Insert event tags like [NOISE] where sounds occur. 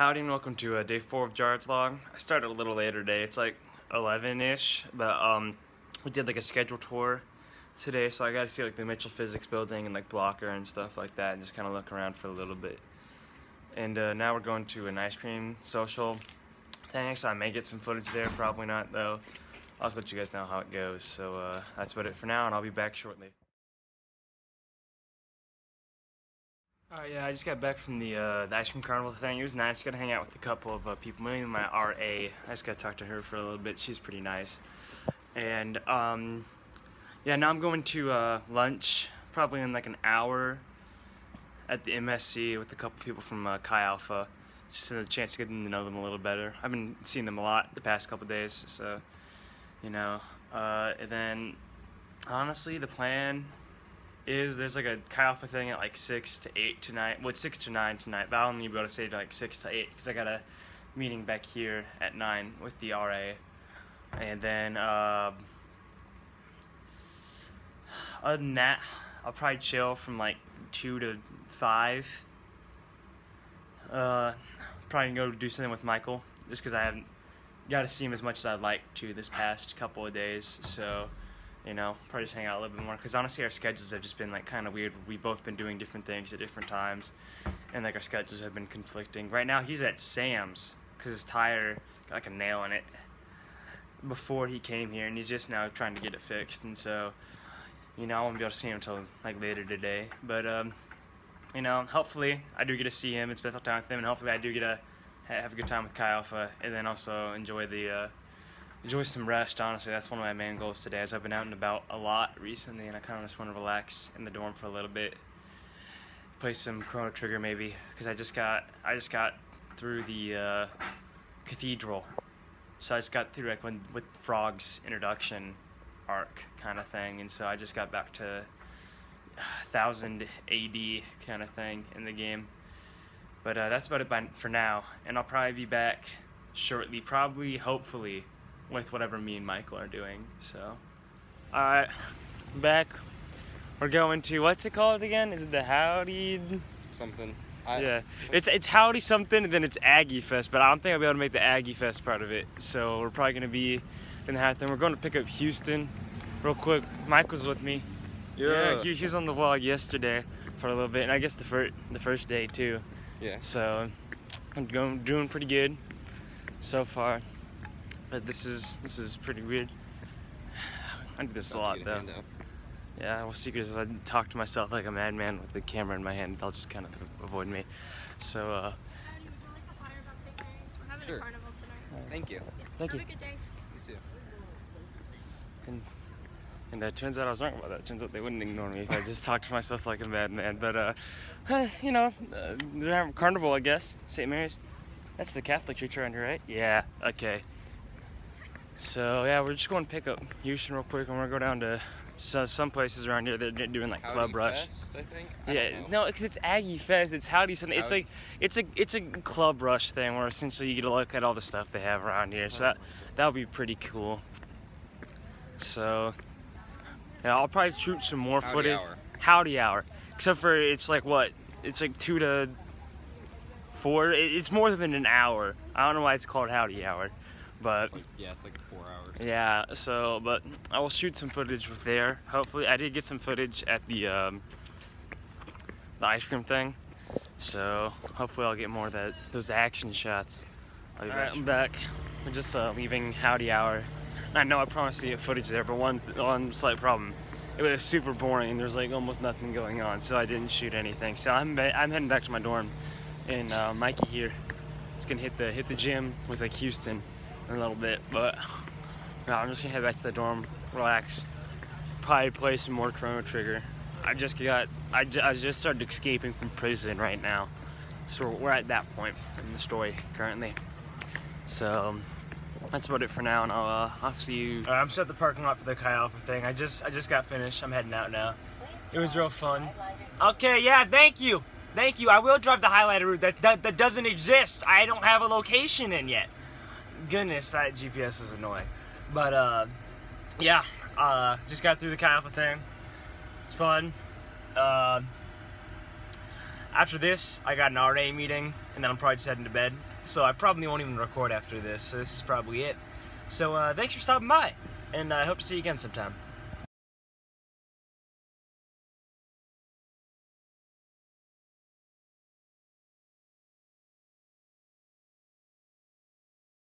Howdy and welcome to uh, day four of Jared's log. I started a little later today. It's like 11-ish, but um, we did like a schedule tour today, so I got to see like the Mitchell Physics building and like Blocker and stuff like that, and just kind of look around for a little bit. And uh, now we're going to an ice cream social thing, so I may get some footage there, probably not though. I'll just let you guys know how it goes. So uh, that's about it for now, and I'll be back shortly. Yeah, I just got back from the, uh, the ice cream carnival thing. It was nice. Got to hang out with a couple of uh, people, mainly my RA. I just got to talk to her for a little bit. She's pretty nice. And, um, yeah, now I'm going to uh, lunch, probably in like an hour at the MSC with a couple people from uh, Chi Alpha. Just had a chance to get to know them a little better. I've been seeing them a lot the past couple days, so, you know. Uh, and then, honestly, the plan is there's like a Alpha thing at like 6 to 8 tonight. Well, 6 to 9 tonight, but I'll only be able to say to like 6 to 8 because I got a meeting back here at 9 with the RA. And then, uh, other than that, I'll probably chill from like 2 to 5. Uh, probably go do something with Michael just because I haven't got to see him as much as I'd like to this past couple of days. So, you know, probably just hang out a little bit more. Because honestly, our schedules have just been like kind of weird. We've both been doing different things at different times, and like our schedules have been conflicting. Right now, he's at Sam's because his tire got like a nail in it before he came here, and he's just now trying to get it fixed. And so, you know, I won't be able to see him until like later today. But um, you know, hopefully I do get to see him and spend some time with him, and hopefully I do get to have a good time with Chi Alpha, and then also enjoy the. Uh, enjoy some rest. Honestly, that's one of my main goals today. As I've been out and about a lot recently, and I kind of just want to relax in the dorm for a little bit, play some Chrono Trigger maybe, because I just got I just got through the uh, cathedral, so I just got through like when with Frog's introduction arc kind of thing, and so I just got back to thousand AD kind of thing in the game. But uh, that's about it by, for now, and I'll probably be back shortly, probably, hopefully, with whatever me and Michael are doing. So, all right, back. We're going to what's it called again? Is it the Howdy? Something. I, yeah, it's it's Howdy something, and then it's Aggie Fest. But I don't think I'll be able to make the Aggie Fest part of it. So we're probably gonna be in the hat thing. We're going to pick up Houston, real quick. Was with me. Yeah. he, he was on the vlog yesterday for a little bit, and I guess the first the first day too. Yeah. So I'm going doing pretty good so far. But this is this is pretty weird. [SIGHS] I do this a lot though. Yeah, well, secret is if I talk to myself like a madman with the camera in my hand, they'll just kind of avoid me. So, uh, Howdy, would you like a flyer about St. Mary's? We're having Sure. a carnival tonight. Thank you. Yeah. Thank Have you. a good day. You too. and and uh, turns out I was wrong about that. Turns out they wouldn't ignore me if I just talked to myself like a madman. But uh, [SIGHS] you know, uh, they're having carnival, I guess. St. Mary's. That's the Catholic church around here, right? Yeah. Okay. So yeah, we're just going to pick up Houston real quick, and we're gonna go down to so, some places around here. They're doing like Howdy Club Rush. Fest, I think. I Yeah, no, because it's Aggie Fest. It's Howdy something. It's like it's a it's a Club Rush thing where essentially you get to look at all the stuff they have around here. So that that would be pretty cool. So yeah, I'll probably shoot some more Howdy footage. hour. Howdy hour. Except for it's like what? It's like two to four. It's more than an hour. I don't know why it's called Howdy hour, but It's like, yeah, it's like four hours. yeah, so, but I will shoot some footage with there. Hopefully, I did get some footage at the, um, the ice cream thing. So, hopefully I'll get more of that, those action shots. All right, I'm back. We're just uh, leaving Howdy Hour. I know I promised to get footage there, but one, one slight problem. It was super boring and there's like almost nothing going on, so I didn't shoot anything. So I'm, ba- I'm heading back to my dorm, and uh, Mikey here is gonna hit the hit the gym with like Houston in a little bit, but no, I'm just gonna head back to the dorm, relax, probably play some more Chrono Trigger. I just got, I, I just started escaping from prison right now, so we're at that point in the story currently. So that's about it for now, and I'll, uh, I'll see you. I'm still at the parking lot for the Chi Alpha thing. I just, I just got finished. I'm heading out now. It was real fun. Okay, yeah, thank you. Thank you. I will drive the highlighter route. That, that that doesn't exist. I don't have a location in yet. Goodness, that GPS is annoying. But uh, yeah, uh, just got through the Chi thing. It's fun. Uh, after this, I got an RA meeting, and then I'm probably just heading to bed. So I probably won't even record after this. So this is probably it. So uh, thanks for stopping by, and I hope to see you again sometime.